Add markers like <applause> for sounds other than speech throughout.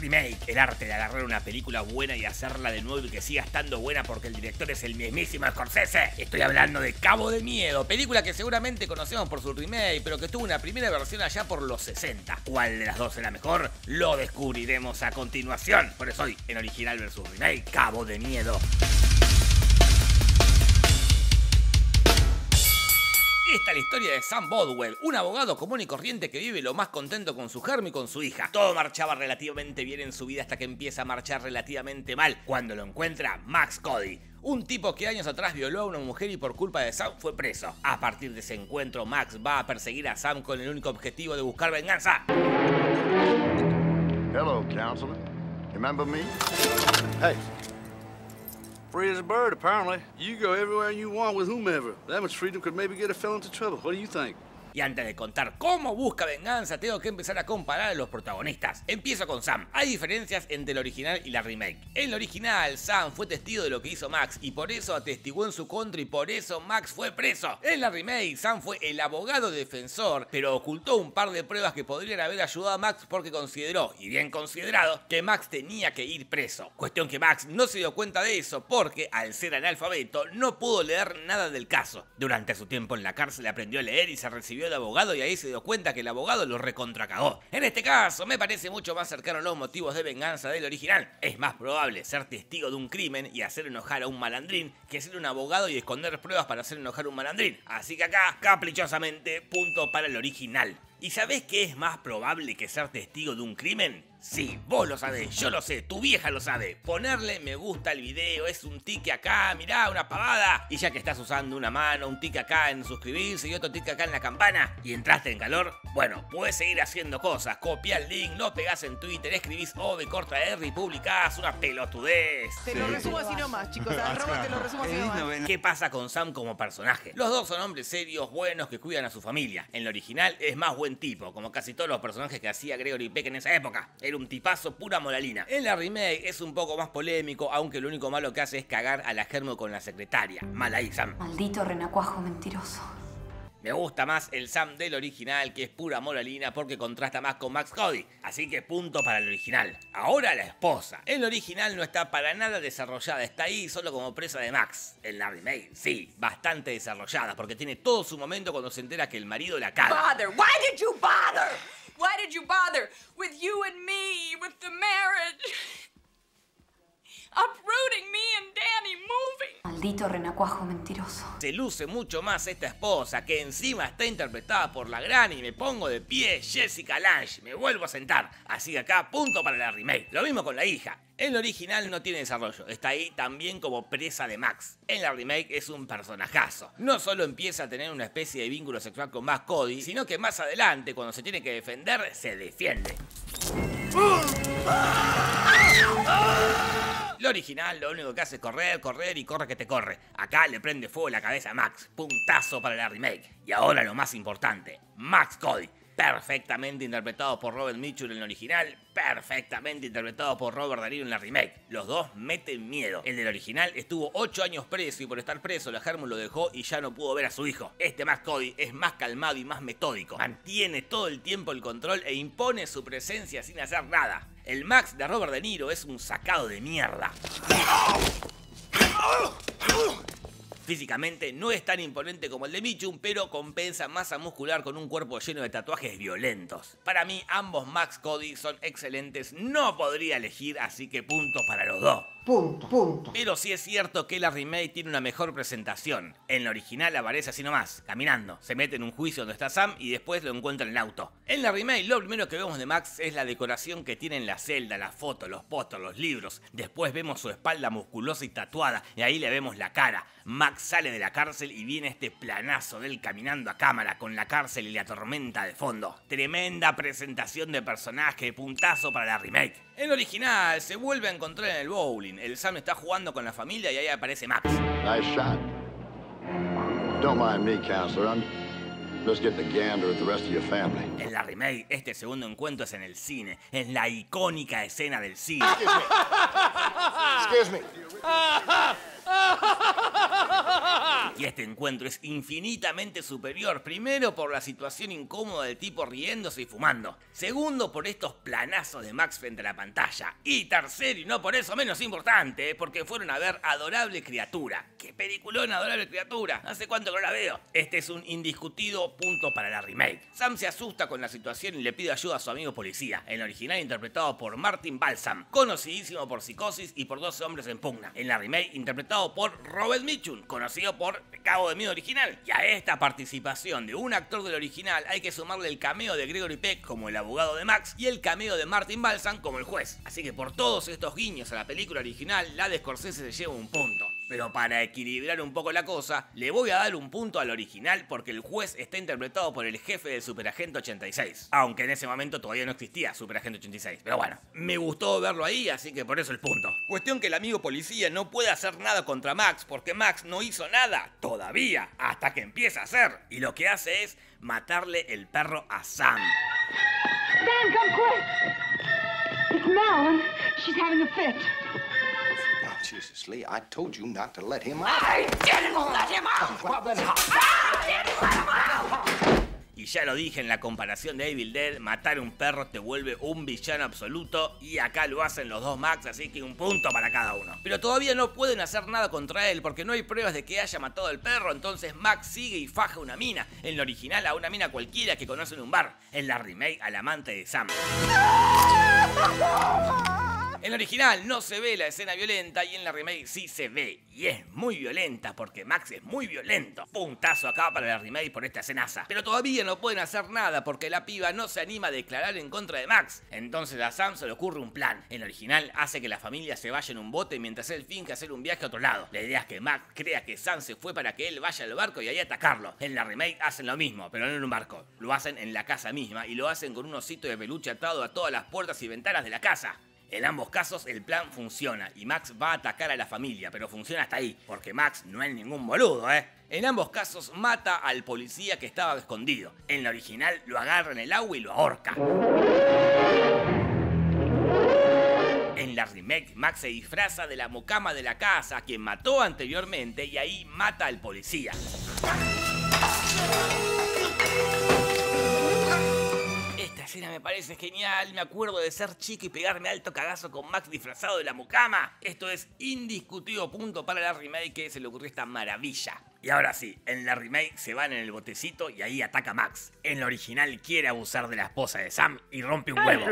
remake, el arte de agarrar una película buena y hacerla de nuevo y que siga estando buena porque el director es el mismísimo Scorsese. Estoy hablando de Cabo de Miedo, película que seguramente conocemos por su remake, pero que tuvo una primera versión allá por los 60. ¿Cuál de las dos era mejor? Lo descubriremos a continuación. Por eso hoy, en original versus remake, Cabo de Miedo. Esta es la historia de Sam Bodwell, un abogado común y corriente que vive lo más contento con su germo y con su hija. Todo marchaba relativamente bien en su vida hasta que empieza a marchar relativamente mal cuando lo encuentra Max Cody. Un tipo que años atrás violó a una mujer y por culpa de Sam fue preso. A partir de ese encuentro, Max va a perseguir a Sam con el único objetivo de buscar venganza. Hello, counselor. Remember me? Hey, Free as a bird, apparently. You go everywhere you want with whomever. That much freedom could maybe get a fellow into trouble. What do you think? Y antes de contar cómo busca venganza, tengo que empezar a comparar a los protagonistas. Empiezo con Sam. Hay diferencias entre el original y la remake. En el original, Sam fue testigo de lo que hizo Max y por eso atestiguó en su contra y por eso Max fue preso. En la remake, Sam fue el abogado defensor, pero ocultó un par de pruebas que podrían haber ayudado a Max porque consideró, y bien considerado, que Max tenía que ir preso. Cuestión que Max no se dio cuenta de eso porque, al ser analfabeto, no pudo leer nada del caso. Durante su tiempo en la cárcel aprendió a leer y se recibió de abogado y ahí se dio cuenta que el abogado lo recontracagó. En este caso, me parece mucho más cercano a los motivos de venganza del original. Es más probable ser testigo de un crimen y hacer enojar a un malandrín que ser un abogado y esconder pruebas para hacer enojar a un malandrín. Así que acá, caprichosamente, punto para el original. ¿Y sabés qué es más probable que ser testigo de un crimen? Sí, vos lo sabés, yo lo sé, tu vieja lo sabe. Ponerle me gusta al video, es un tique acá, mirá, una pavada. Y ya que estás usando una mano, un tique acá en suscribirse y otro tique acá en la campana y entraste en calor, bueno, puedes seguir haciendo cosas. Copia el link, lo pegás en Twitter, escribís OVE, corta R y publicás una pelotudez. Te lo resumo así nomás, chicos. A Roma te lo resumo así nomás. ¿Qué pasa con Sam como personaje? Los dos son hombres serios, buenos, que cuidan a su familia. En el original es más buen tipo, como casi todos los personajes que hacía Gregory Peck en esa época. Era un tipazo pura moralina. En la remake es un poco más polémico, aunque lo único malo que hace es cagar a la germo con la secretaria. Mal ahí, Sam. Maldito renacuajo mentiroso. Me gusta más el Sam del original, que es pura moralina porque contrasta más con Max Cody. Así que punto para el original. Ahora la esposa. El original no está para nada desarrollada, está ahí solo como presa de Max. En la remake, sí, bastante desarrollada porque tiene todo su momento cuando se entera que el marido la caga. Bother. Why did you bother? Why did you bother with you and me, with the marriage? Uprooting me and Danny moving. Maldito renacuajo mentiroso. Se luce mucho más esta esposa que encima está interpretada por la gran y me pongo de pie Jessica Lange. Me vuelvo a sentar. Así que acá punto para la remake. Lo mismo con la hija. El original no tiene desarrollo, está ahí también como presa de Max. En la remake es un personajazo. No solo empieza a tener una especie de vínculo sexual con Max Cody, sino que más adelante, cuando se tiene que defender, se defiende. Lo original lo único que hace es correr, correr y corre que te corre. Acá le prende fuego la cabeza a Max. Puntazo para la remake. Y ahora lo más importante, Max Cody. Perfectamente interpretado por Robert Mitchell en el original, perfectamente interpretado por Robert De Niro en la remake. Los dos meten miedo. El del original estuvo 8 años preso y por estar preso la Herman lo dejó y ya no pudo ver a su hijo. Este Max Cody es más calmado y más metódico. Mantiene todo el tiempo el control e impone su presencia sin hacer nada. El Max de Robert De Niro es un sacado de mierda. Físicamente no es tan imponente como el de Michum, pero compensa masa muscular con un cuerpo lleno de tatuajes violentos. Para mí, ambos Max Cody son excelentes, no podría elegir, así que punto para los dos. Punto, punto. Pero sí es cierto que la remake tiene una mejor presentación. En la original aparece así nomás, caminando. Se mete en un juicio donde está Sam y después lo encuentra en el auto. En la remake lo primero que vemos de Max es la decoración que tiene en la celda, las fotos, los pósters, los libros. Después vemos su espalda musculosa y tatuada y ahí le vemos la cara. Max sale de la cárcel y viene este planazo de él caminando a cámara con la cárcel y la tormenta de fondo. Tremenda presentación de personaje, puntazo para la remake. En el original se vuelve a encontrar en el bowling. El Sam está jugando con la familia y ahí aparece Max. nice shot. Don't mind me, counselor. I'm just getting a gander at the rest of your family. En la remake, este segundo encuentro es en el cine, en la icónica escena del cine. Excuse me. <laughs> <laughs> Y este encuentro es infinitamente superior, primero por la situación incómoda del tipo riéndose y fumando, segundo por estos planazos de Max frente a la pantalla, y tercero y no por eso menos importante, porque fueron a ver Adorable Criatura. ¡Qué peliculón Adorable Criatura! ¿Hace cuánto que no la veo? Este es un indiscutido punto para la remake. Sam se asusta con la situación y le pide ayuda a su amigo policía, en el original interpretado por Martin Balsam, conocidísimo por Psicosis y por 12 hombres en pugna. En la remake interpretado por Robert Mitchum, conocido por Cabo de Miedo original. Y a esta participación de un actor del original hay que sumarle el cameo de Gregory Peck como el abogado de Max y el cameo de Martin Balsam como el juez. Así que por todos estos guiños a la película original, la de Scorsese se lleva un punto. Pero para equilibrar un poco la cosa, le voy a dar un punto al original porque el juez está interpretado por el jefe del Superagente 86. Aunque en ese momento todavía no existía Superagente 86. Pero bueno, me gustó verlo ahí, así que por eso el punto. Cuestión que el amigo policía no puede hacer nada contra Max porque Max no hizo nada todavía hasta que empieza a hacer. Y lo que hace es matarle el perro a Sam. Come quick! It's Marilyn. She's having a fit. Jesus, Lee, I told you not to let him out. I didn't let him out! Well, then how? I didn't let him out! Y ya lo dije en la comparación de Evil Dead, matar un perro te vuelve un villano absoluto y acá lo hacen los dos Max, así que un punto para cada uno. Pero todavía no pueden hacer nada contra él porque no hay pruebas de que haya matado al perro, entonces Max sigue y faja una mina. En la original a una mina cualquiera que conoce en un bar, en la remake al amante de Sam. <laughs> En la original no se ve la escena violenta y en la remake sí se ve. Y es muy violenta porque Max es muy violento. Puntazo acá para la remake por esta escenaza. Pero todavía no pueden hacer nada porque la piba no se anima a declarar en contra de Max. Entonces a Sam se le ocurre un plan. En la original hace que la familia se vaya en un bote mientras él finge hacer un viaje a otro lado. La idea es que Max crea que Sam se fue para que él vaya al barco y ahí atacarlo. En la remake hacen lo mismo, pero no en un barco. Lo hacen en la casa misma y lo hacen con un osito de peluche atado a todas las puertas y ventanas de la casa. En ambos casos el plan funciona y Max va a atacar a la familia, pero funciona hasta ahí, porque Max no es ningún boludo, ¿eh? En ambos casos mata al policía que estaba escondido. En la original lo agarra en el agua y lo ahorca. En la remake, Max se disfraza de la mocama de la casa a quien mató anteriormente y ahí mata al policía. Escena me parece genial, me acuerdo de ser chico y pegarme alto cagazo con Max disfrazado de la mucama. Esto es indiscutido punto para la remake que se le ocurrió esta maravilla. Y ahora sí, en la remake se van en el botecito y ahí ataca Max. En la original quiere abusar de la esposa de Sam y rompe un huevo.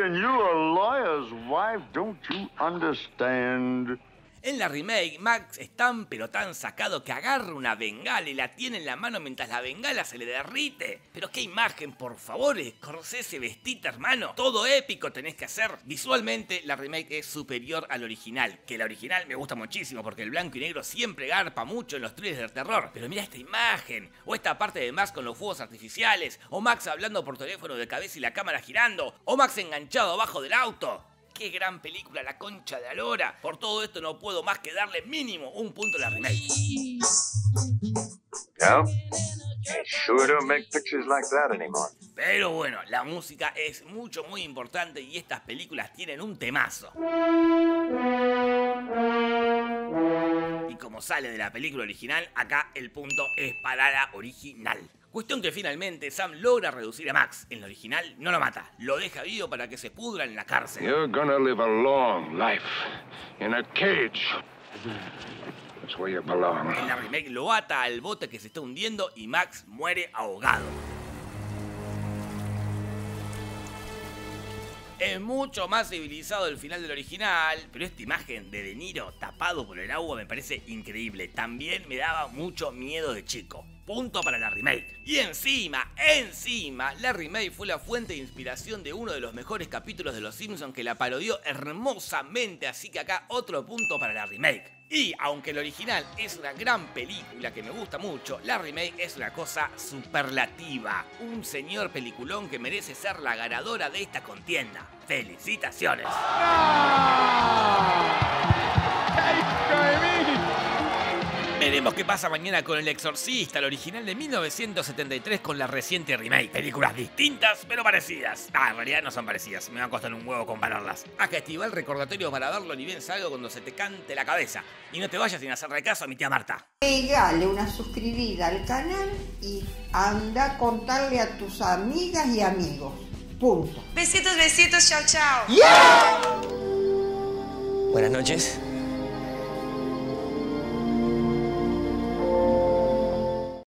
En la remake, Max es tan pero tan sacado que agarra una bengala y la tiene en la mano mientras la bengala se le derrite. Pero qué imagen, por favor, Scorsese vestita, hermano. Todo épico tenés que hacer. Visualmente, la remake es superior al original. Que la original me gusta muchísimo porque el blanco y negro siempre garpa mucho en los thrillers de terror. Pero mira esta imagen. O esta parte de Max con los fuegos artificiales. O Max hablando por teléfono de cabeza y la cámara girando. O Max enganchado abajo del auto. Qué gran película, La Concha de Alora. Por todo esto no puedo más que darle mínimo un punto a la remake. Yeah? They sure don't make pictures like that anymore. Pero bueno, la música es mucho, muy importante y estas películas tienen un temazo. Y como sale de la película original, acá el punto es para la original. Cuestión que finalmente Sam logra reducir a Max. En la original no lo mata, lo deja vivo para que se pudra en la cárcel. You're gonna live a long life in a cage. That's where you belong. En la remake lo ata al bote que se está hundiendo y Max muere ahogado. Es mucho más civilizado el final del original, pero esta imagen de De Niro tapado por el agua me parece increíble. También me daba mucho miedo de chico. Punto para la remake. Y encima, encima, la remake fue la fuente de inspiración de uno de los mejores capítulos de Los Simpsons que la parodió hermosamente, así que acá otro punto para la remake. Y aunque el original es una gran película que me gusta mucho, la remake es una cosa superlativa. Un señor peliculón que merece ser la ganadora de esta contienda. ¡Felicitaciones! Veremos qué pasa mañana con El Exorcista, el original de 1973 con la reciente remake. Películas distintas pero parecidas. Ah, en realidad no son parecidas, me va a costar un huevo compararlas. Acá estiva el recordatorio para verlo ni bien salgo cuando se te cante la cabeza. Y no te vayas sin hacerle caso a mi tía Marta. Pegale una suscribida al canal y anda a contarle a tus amigas y amigos. Punto. Besitos, besitos, chao, chao. Buenas noches.